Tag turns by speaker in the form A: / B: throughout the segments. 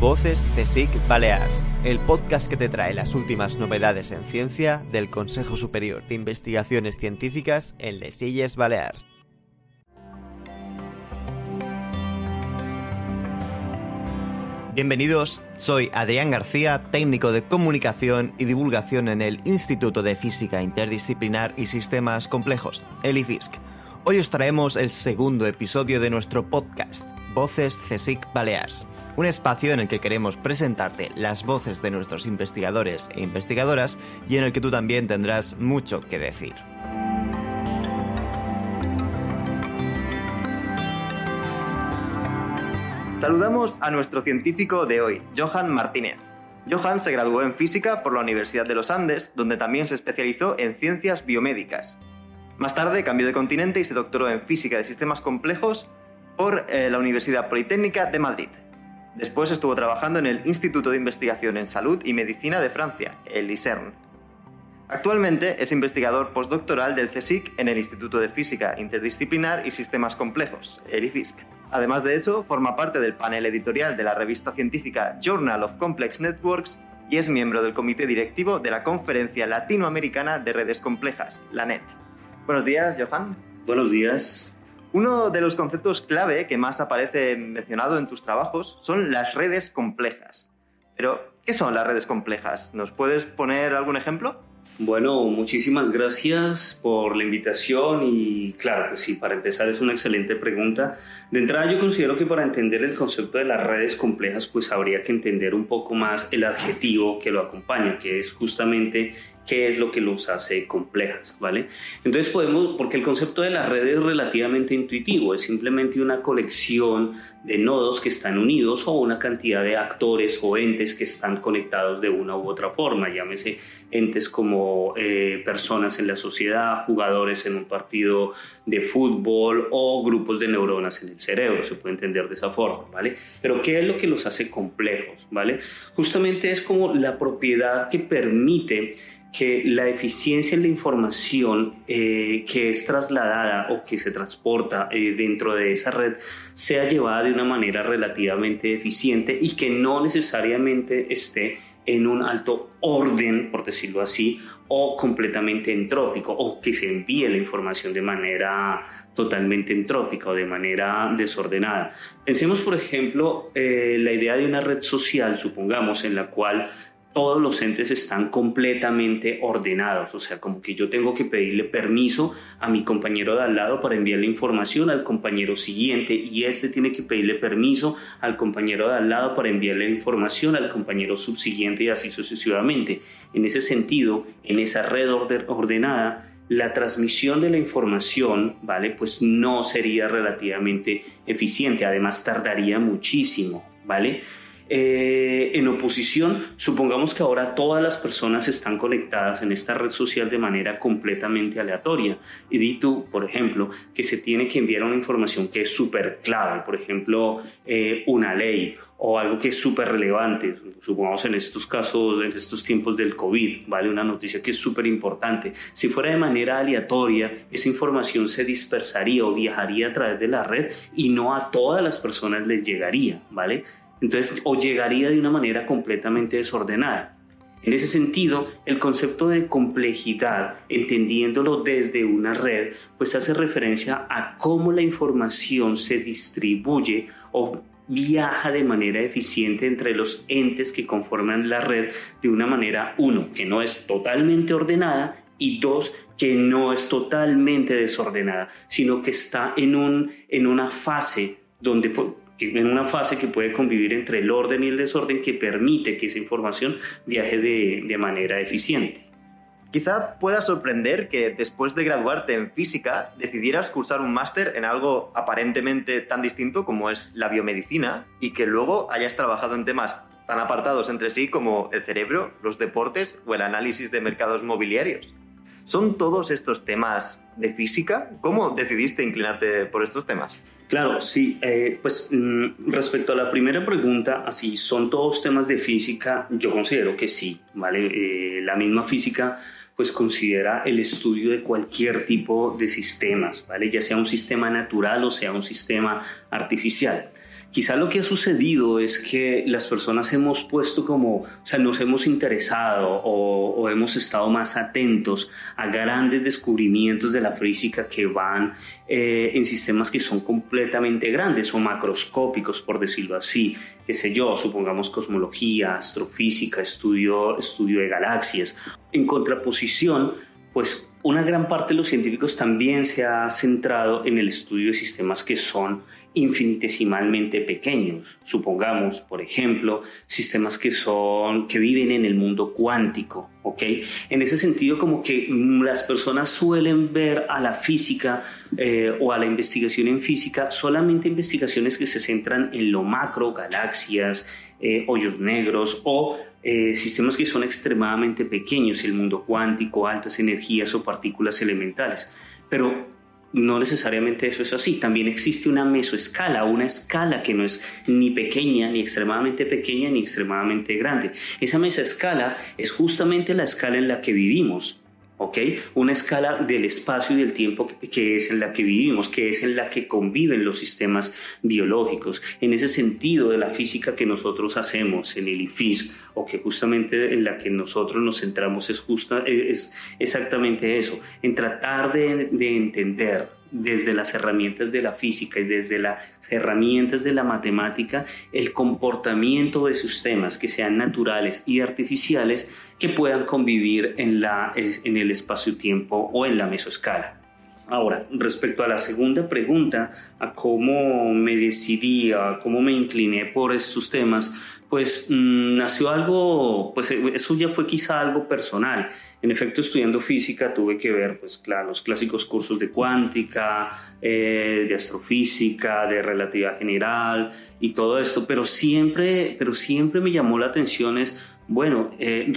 A: Voces CSIC Balears, el podcast que te trae las últimas novedades en ciencia del Consejo Superior de Investigaciones Científicas en Les Illes Balears. Bienvenidos, soy Adrián García, técnico de comunicación y divulgación en el Instituto de Física Interdisciplinar y Sistemas Complejos, el IFISC. Hoy os traemos el segundo episodio de nuestro podcast, Voces CSIC Balears, un espacio en el que queremos presentarte las voces de nuestros investigadores e investigadoras y en el que tú también tendrás mucho que decir. Saludamos a nuestro científico de hoy, Johan Martínez. Johan se graduó en física por la Universidad de los Andes, donde también se especializó en ciencias biomédicas. Más tarde cambió de continente y se doctoró en física de sistemas complejos por eh, la Universidad Politécnica de Madrid. Después estuvo trabajando en el Instituto de Investigación en Salud y Medicina de Francia, el ISERN. Actualmente es investigador postdoctoral del CSIC en el Instituto de Física Interdisciplinar y Sistemas Complejos, el IFISC. Además de eso, forma parte del panel editorial de la revista científica Journal of Complex Networks y es miembro del comité directivo de la Conferencia Latinoamericana de Redes Complejas, la NET. Buenos días, Johan.
B: Buenos días.
A: Uno de los conceptos clave que más aparece mencionado en tus trabajos son las redes complejas. Pero, ¿qué son las redes complejas? ¿Nos puedes poner algún ejemplo?
B: Bueno, muchísimas gracias por la invitación y claro, pues sí, para empezar es una excelente pregunta. De entrada yo considero que para entender el concepto de las redes complejas pues habría que entender un poco más el adjetivo que lo acompaña, que es justamente qué es lo que los hace complejas, ¿vale? Entonces podemos, porque el concepto de la red es relativamente intuitivo, es simplemente una colección de nodos que están unidos o una cantidad de actores o entes que están conectados de una u otra forma, llámese entes como eh, personas en la sociedad, jugadores en un partido de fútbol o grupos de neuronas en el cerebro, se puede entender de esa forma, ¿vale? Pero ¿qué es lo que los hace complejos, ¿vale? Justamente es como la propiedad que permite que la eficiencia en la información eh, que es trasladada o que se transporta eh, dentro de esa red sea llevada de una manera relativamente eficiente y que no necesariamente esté en un alto orden, por decirlo así, o completamente entrópico, o que se envíe la información de manera totalmente entrópica o de manera desordenada. Pensemos, por ejemplo, eh, la idea de una red social, supongamos, en la cual todos los entes están completamente ordenados, o sea, como que yo tengo que pedirle permiso a mi compañero de al lado para enviarle información al compañero siguiente y este tiene que pedirle permiso al compañero de al lado para enviarle información al compañero subsiguiente y así sucesivamente. En ese sentido, en esa red ordenada, la transmisión de la información, ¿vale? Pues no sería relativamente eficiente, además tardaría muchísimo, ¿vale? Eh, en oposición, supongamos que ahora todas las personas están conectadas en esta red social de manera completamente aleatoria. Y di tú, por ejemplo, que se tiene que enviar una información que es súper clave, por ejemplo, eh, una ley o algo que es súper relevante, supongamos en estos casos, en estos tiempos del COVID, ¿vale? Una noticia que es súper importante. Si fuera de manera aleatoria, esa información se dispersaría o viajaría a través de la red y no a todas las personas les llegaría, ¿vale? Entonces, o llegaría de una manera completamente desordenada. En ese sentido, el concepto de complejidad, entendiéndolo desde una red, pues hace referencia a cómo la información se distribuye o viaja de manera eficiente entre los entes que conforman la red de una manera, uno, que no es totalmente ordenada y dos, que no es totalmente desordenada, sino que está en, un, en una fase donde en una fase que puede convivir entre el orden y el desorden que permite que esa información viaje de, de manera eficiente.
A: Quizá pueda sorprender que después de graduarte en física decidieras cursar un máster en algo aparentemente tan distinto como es la biomedicina y que luego hayas trabajado en temas tan apartados entre sí como el cerebro, los deportes o el análisis de mercados mobiliarios. ¿Son todos estos temas de física? ¿Cómo decidiste inclinarte por estos temas?
B: Claro, sí. Eh, pues mm, respecto a la primera pregunta, así, ¿son todos temas de física? Yo considero que sí, ¿vale? Eh, la misma física pues considera el estudio de cualquier tipo de sistemas, ¿vale? Ya sea un sistema natural o sea un sistema artificial. Quizá lo que ha sucedido es que las personas hemos puesto como, o sea, nos hemos interesado o, hemos estado más atentos a grandes descubrimientos de la física que van eh, en sistemas que son completamente grandes o macroscópicos, por decirlo así. Qué sé yo, supongamos cosmología, astrofísica, estudio, estudio de galaxias. En contraposición, pues una gran parte de los científicos también se ha centrado en el estudio de sistemas que son infinitesimalmente pequeños. Supongamos, por ejemplo, sistemas que son que viven en el mundo cuántico, ¿ok? En ese sentido, como que las personas suelen ver a la física eh, o a la investigación en física solamente investigaciones que se centran en lo macro, galaxias, eh, hoyos negros o eh, sistemas que son extremadamente pequeños, el mundo cuántico, altas energías o partículas elementales. Pero no necesariamente eso es así. También existe una mesoescala, una escala que no es ni pequeña, ni extremadamente pequeña, ni extremadamente grande. Esa mesoescala es justamente la escala en la que vivimos. ¿Ok? Una escala del espacio y del tiempo que es en la que vivimos, que es en la que conviven los sistemas biológicos. En ese sentido de la física que nosotros hacemos en el IFIS, o que justamente en la que nosotros nos centramos es, justa, es exactamente eso, en tratar de, de entender desde las herramientas de la física y desde las herramientas de la matemática el comportamiento de sistemas que sean naturales y artificiales que puedan convivir en, la, en el espacio-tiempo o en la mesoescala. Ahora, respecto a la segunda pregunta, a cómo me decidí, a cómo me incliné por estos temas, pues mm, nació algo, pues eh, eso ya fue quizá algo personal. En efecto, estudiando física tuve que ver, pues claro, los clásicos cursos de cuántica, eh, de astrofísica, de relatividad general y todo esto, pero siempre, pero siempre me llamó la atención es, bueno, eh,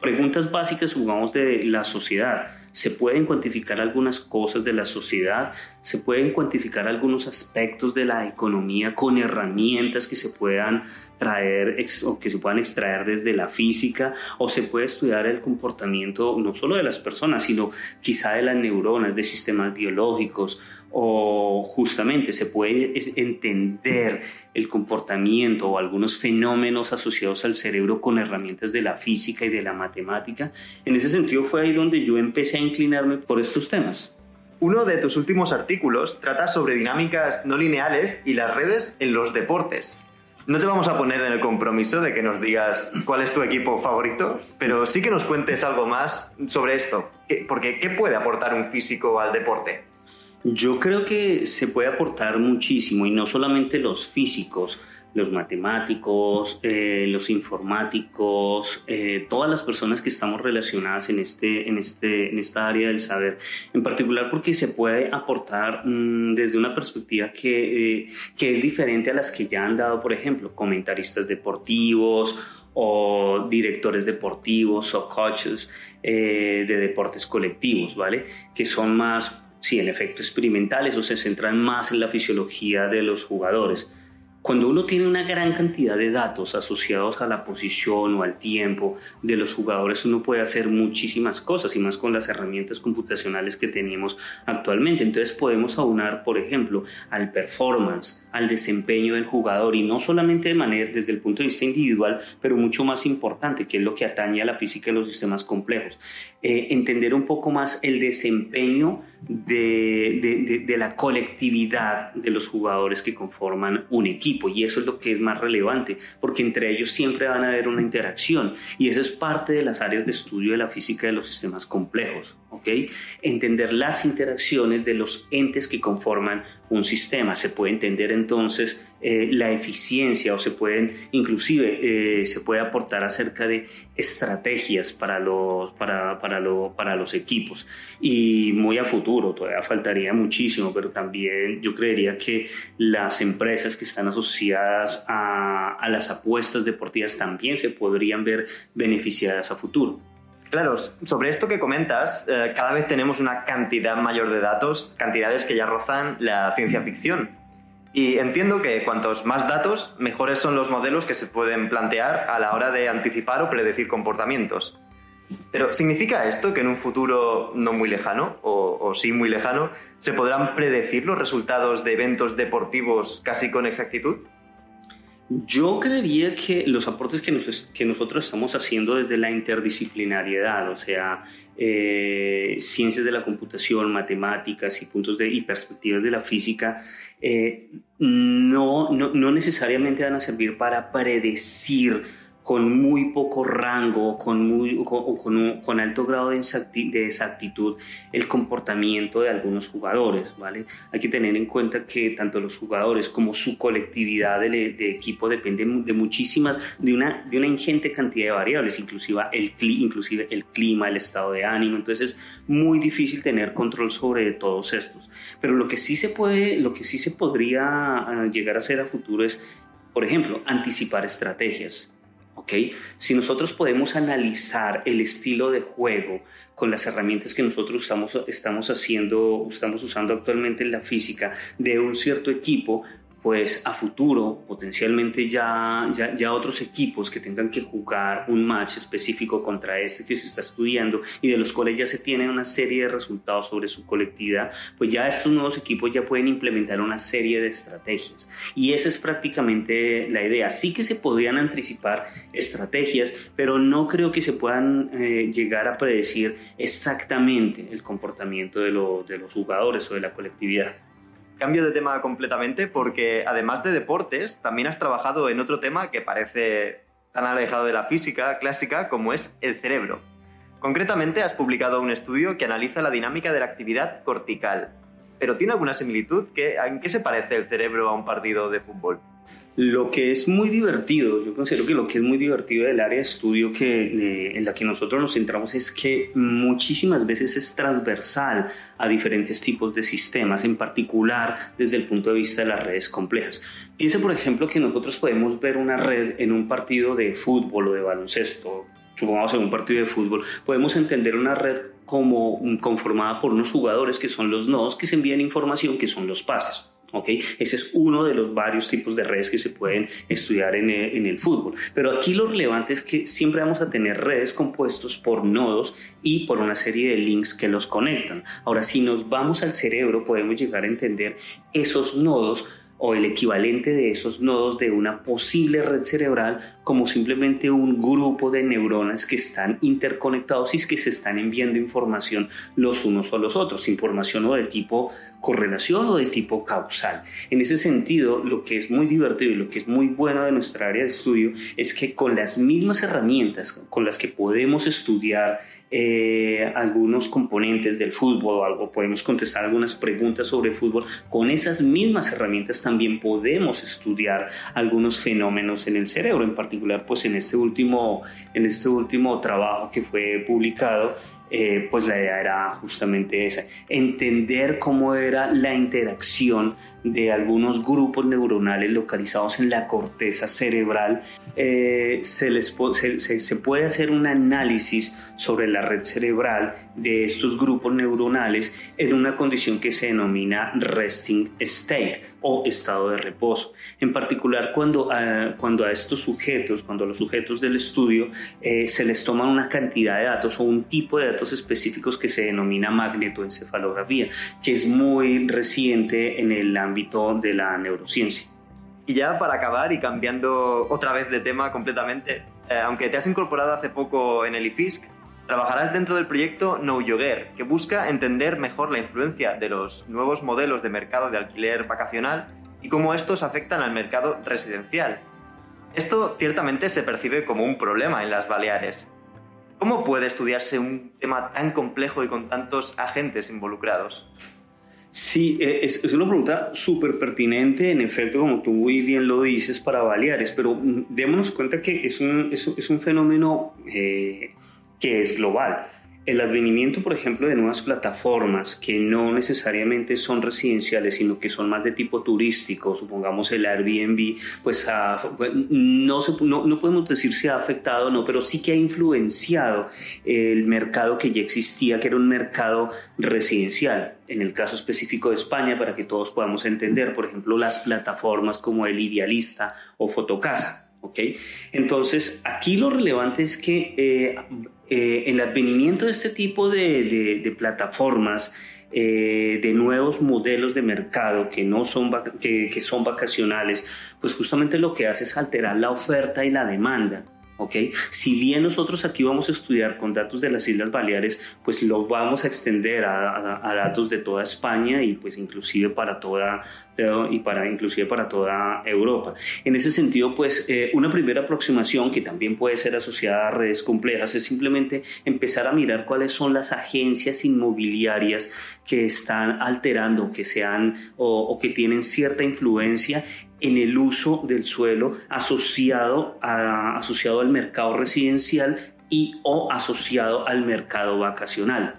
B: preguntas básicas, supongamos, de la sociedad se pueden cuantificar algunas cosas de la sociedad, se pueden cuantificar algunos aspectos de la economía con herramientas que se puedan traer o que se puedan extraer desde la física o se puede estudiar el comportamiento no solo de las personas, sino quizá de las neuronas, de sistemas biológicos o justamente se puede entender el comportamiento o algunos fenómenos asociados al cerebro con herramientas de la física y de la matemática. En ese sentido fue ahí donde yo empecé a inclinarme por estos temas.
A: Uno de tus últimos artículos trata sobre dinámicas no lineales y las redes en los deportes. No te vamos a poner en el compromiso de que nos digas cuál es tu equipo favorito, pero sí que nos cuentes algo más sobre esto. Porque, ¿qué puede aportar un físico al deporte?
B: Yo creo que se puede aportar muchísimo y no solamente los físicos, los matemáticos, eh, los informáticos, eh, todas las personas que estamos relacionadas en, este, en, este, en esta área del saber, en particular porque se puede aportar mm, desde una perspectiva que, eh, que es diferente a las que ya han dado, por ejemplo, comentaristas deportivos o directores deportivos o coaches de deportes colectivos, ¿vale? Que son más sí, en efecto experimentales o se centran más en la fisiología de los jugadores. Cuando uno tiene una gran cantidad de datos asociados a la posición o al tiempo de los jugadores, uno puede hacer muchísimas cosas y más con las herramientas computacionales que tenemos actualmente. Entonces podemos aunar, por ejemplo, al performance, al desempeño del jugador y no solamente de manera desde el punto de vista individual, pero mucho más importante, que es lo que atañe a la física y los sistemas complejos. Eh, entender un poco más el desempeño de, de la colectividad de los jugadores que conforman un equipo. Y eso es lo que es más relevante porque entre ellos siempre van a haber una interacción. Y eso es parte de las áreas de estudio de la física de los sistemas complejos, ¿ok? Entender las interacciones de los entes que conforman un sistema. Se puede entender entonces eh, la eficiencia o se pueden, inclusive, eh, se puede aportar acerca de estrategias para los, para, para, lo, para los equipos. Y muy a futuro, todavía faltaría muchísimo, pero también yo creería que las empresas que están asociadas a, a las apuestas deportivas también se podrían ver beneficiadas a futuro.
A: Claro, sobre esto que comentas, eh, cada vez tenemos una cantidad mayor de datos, cantidades que ya rozan la ciencia ficción. Y entiendo que cuantos más datos, mejores son los modelos que se pueden plantear a la hora de anticipar o predecir comportamientos. Pero ¿significa esto que en un futuro no muy lejano, o, o, sí muy lejano, se podrán predecir los resultados de eventos deportivos casi con exactitud?
B: Yo creería que los aportes que, nosotros estamos haciendo desde la interdisciplinariedad, o sea, eh, ciencias de la computación, matemáticas y puntos de, y perspectivas de la física, eh, no, no, no necesariamente van a servir para predecir con muy poco rango con muy, o con, con, alto grado de exactitud el comportamiento de algunos jugadores. ¿vale? Hay que tener en cuenta que tanto los jugadores como su colectividad de, de equipo dependen de muchísimas, de una, de una ingente cantidad de variables, inclusive el, inclusive el clima, el estado de ánimo. Entonces es muy difícil tener control sobre todos estos. Pero lo que sí se, puede, lo que sí se podría ah, llegar a hacer a futuro es, por ejemplo, anticipar estrategias si nosotros podemos analizar el estilo de juego con las herramientas que nosotros estamos, estamos haciendo, estamos usando actualmente en la física de un cierto equipo, pues a futuro potencialmente ya, ya, ya, otros equipos que tengan que jugar un match específico contra este que se está estudiando y de los cuales ya se tiene una serie de resultados sobre su colectividad, pues ya estos nuevos equipos ya pueden implementar una serie de estrategias. Y esa es prácticamente la idea. Sí que se podrían anticipar estrategias, pero no creo que se puedan eh, llegar a predecir exactamente el comportamiento de, de los jugadores o de la colectividad.
A: Cambio de tema completamente porque además de deportes, también has trabajado en otro tema que parece tan alejado de la física clásica como es el cerebro. Concretamente has publicado un estudio que analiza la dinámica de la actividad cortical. Pero ¿tiene alguna similitud? ¿En qué se parece el cerebro a un partido de fútbol?
B: Lo que es muy divertido, yo considero que lo que es muy divertido del área de estudio que, eh, en la que nosotros nos centramos es que muchísimas veces es transversal a diferentes tipos de sistemas, en particular desde el punto de vista de las redes complejas. Piense, por ejemplo, que nosotros podemos ver una red en un partido de fútbol o de baloncesto, supongamos en un partido de fútbol, podemos entender una red como conformada por unos jugadores que son los nodos que se envían información, que son los pases. ¿Okay? Ese es uno de los varios tipos de redes que se pueden estudiar en el, en el, fútbol. Pero aquí lo relevante es que siempre vamos a tener redes compuestos por nodos y por una serie de links que los conectan. Ahora, si nos vamos al cerebro, podemos llegar a entender esos nodos o el equivalente de esos nodos de una posible red cerebral como simplemente un grupo de neuronas que están interconectados y que se están enviando información los unos a los otros, información o de tipo correlación o de tipo causal. En ese sentido, lo que es muy divertido y lo que es muy bueno de nuestra área de estudio es que con las mismas herramientas con las que podemos estudiar eh, algunos componentes del fútbol o algo, podemos contestar algunas preguntas sobre fútbol, con esas mismas herramientas también podemos estudiar algunos fenómenos en el cerebro, en particular pues en este último, en este último trabajo que fue publicado eh, pues la idea era justamente esa, entender cómo era la interacción de algunos grupos neuronales localizados en la corteza cerebral. Eh, se, les se, se, puede hacer un análisis sobre la red cerebral de estos grupos neuronales en una condición que se denomina resting state o estado de reposo. En particular cuando a, cuando a estos sujetos, cuando a los sujetos del estudio eh, se les toma una cantidad de datos o un tipo de datos específicos que se denomina magnetoencefalografía, que es muy reciente en el ámbito de la neurociencia.
A: Y ya para acabar y cambiando otra vez de tema completamente, eh, aunque te has incorporado hace poco en el IFISC, trabajarás dentro del proyecto Know Yoguer, que busca entender mejor la influencia de los nuevos modelos de mercado de alquiler vacacional y cómo estos afectan al mercado residencial. Esto ciertamente se percibe como un problema en las Baleares. ¿Cómo puede estudiarse un tema tan complejo y con tantos agentes involucrados?
B: Sí, eh, es, una pregunta súper pertinente, en efecto, como tú muy bien lo dices, para Baleares, pero mm, démonos cuenta que es un, es, un fenómeno eh, que es global. El advenimiento, por ejemplo, de nuevas plataformas que no necesariamente son residenciales, sino que son más de tipo turístico, supongamos el Airbnb, pues no, no, podemos decir si ha afectado o no, pero sí que ha influenciado el mercado que ya existía, que era un mercado residencial. En el caso específico de España, para que todos podamos entender, por ejemplo, las plataformas como el Idealista o Fotocasa. ¿Ok? Entonces, aquí lo relevante es que eh, eh, el advenimiento de este tipo de, plataformas, eh, de nuevos modelos de mercado que no son, que, que son vacacionales, pues justamente lo que hace es alterar la oferta y la demanda. Si bien nosotros aquí vamos a estudiar con datos de las Islas Baleares, pues lo vamos a extender a, datos de toda España y pues inclusive para toda y para inclusive para toda Europa. En ese sentido, pues eh, una primera aproximación que también puede ser asociada a redes complejas es simplemente empezar a mirar cuáles son las agencias inmobiliarias que están alterando, que sean o que tienen cierta influencia en el uso del suelo asociado, asociado al mercado residencial y o asociado al mercado vacacional.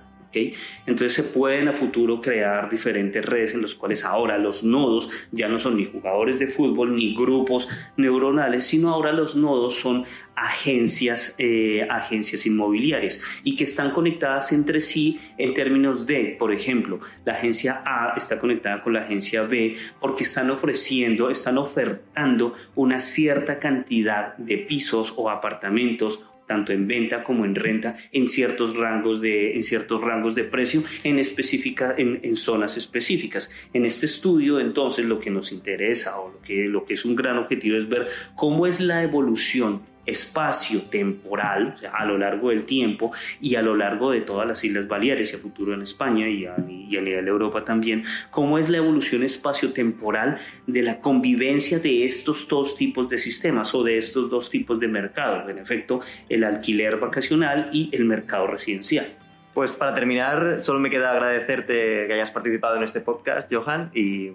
B: Entonces se pueden a futuro crear diferentes redes en las cuales ahora los nodos ya no son ni jugadores de fútbol ni grupos neuronales, sino ahora los nodos son agencias, eh, agencias inmobiliarias y que están conectadas entre sí en términos de, por ejemplo, la agencia A está conectada con la agencia B porque están ofreciendo, están ofertando una cierta cantidad de pisos o apartamentos tanto en venta como en renta, en ciertos rangos de, en ciertos rangos de precio, en, específica, en, zonas específicas. En este estudio, entonces, lo que nos interesa o lo que, lo que es un gran objetivo es ver cómo es la evolución espacio temporal, o sea, a lo largo del tiempo y a lo largo de todas las Islas Baleares y a futuro en España y a, y nivel de Europa también, cómo es la evolución espacio-temporal de la convivencia de estos dos tipos de sistemas o de estos dos tipos de mercados, en efecto, el alquiler vacacional y el mercado residencial.
A: Pues para terminar, solo me queda agradecerte que hayas participado en este podcast, Johan, y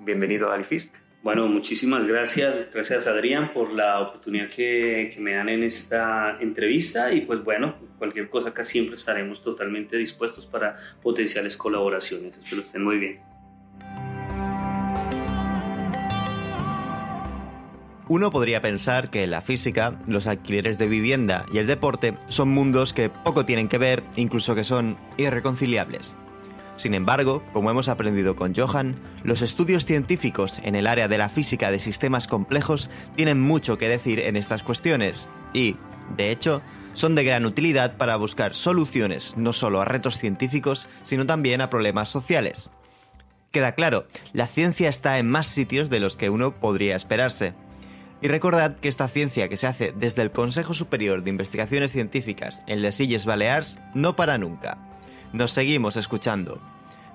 A: bienvenido a Alifisk.
B: Bueno, muchísimas gracias, gracias Adrián por la oportunidad que, me dan en esta entrevista y pues bueno, cualquier cosa acá siempre estaremos totalmente dispuestos para potenciales colaboraciones. Espero estén muy bien.
A: Uno podría pensar que la física, los alquileres de vivienda y el deporte son mundos que poco tienen que ver, incluso que son irreconciliables. Sin embargo, como hemos aprendido con Johan, los estudios científicos en el área de la física de sistemas complejos tienen mucho que decir en estas cuestiones y, de hecho, son de gran utilidad para buscar soluciones no solo a retos científicos, sino también a problemas sociales. Queda claro, la ciencia está en más sitios de los que uno podría esperarse. Y recordad que esta ciencia que se hace desde el Consejo Superior de Investigaciones Científicas en Les Illes Balears no para nunca. Nos seguimos escuchando.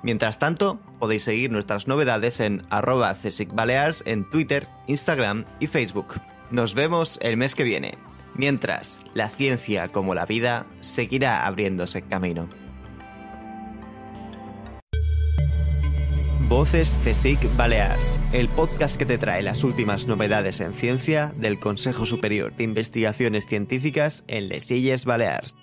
A: Mientras tanto, podéis seguir nuestras novedades en arroba Balears en Twitter, Instagram y Facebook. Nos vemos el mes que viene. Mientras, la ciencia como la vida seguirá abriéndose camino. Voces CSIC Balears, el podcast que te trae las últimas novedades en ciencia del Consejo Superior de Investigaciones Científicas en Les Illes Balears.